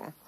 there.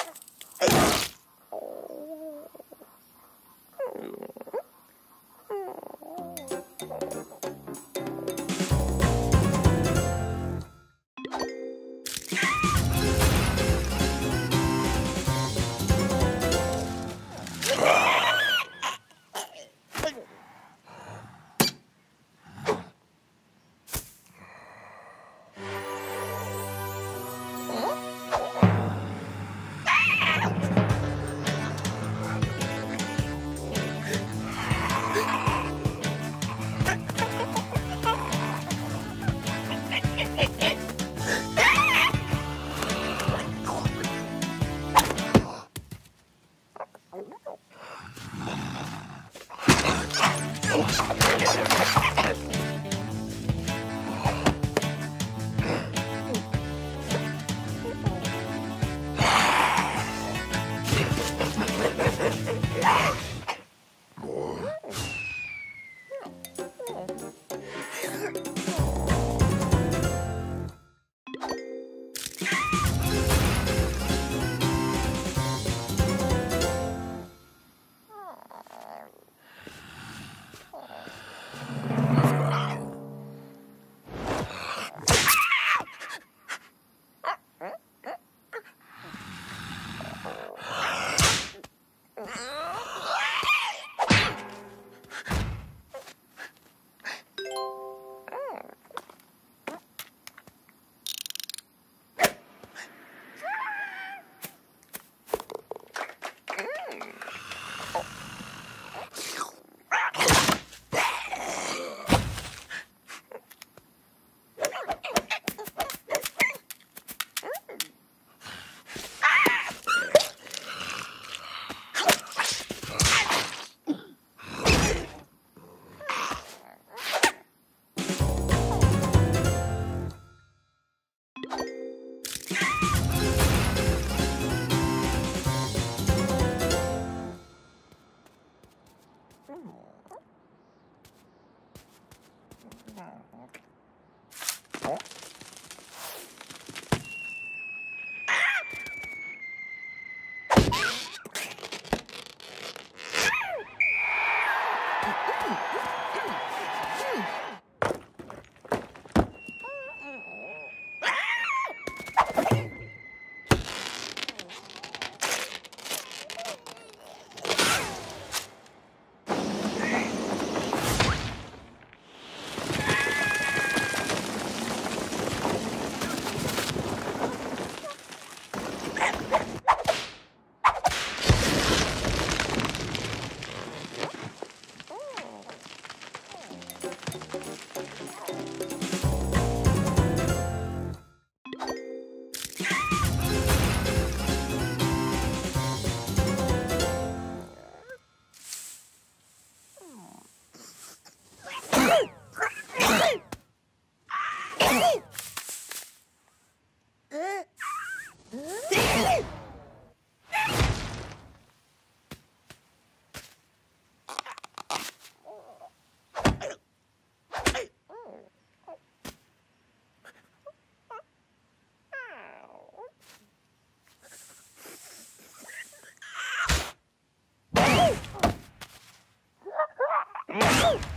Oh!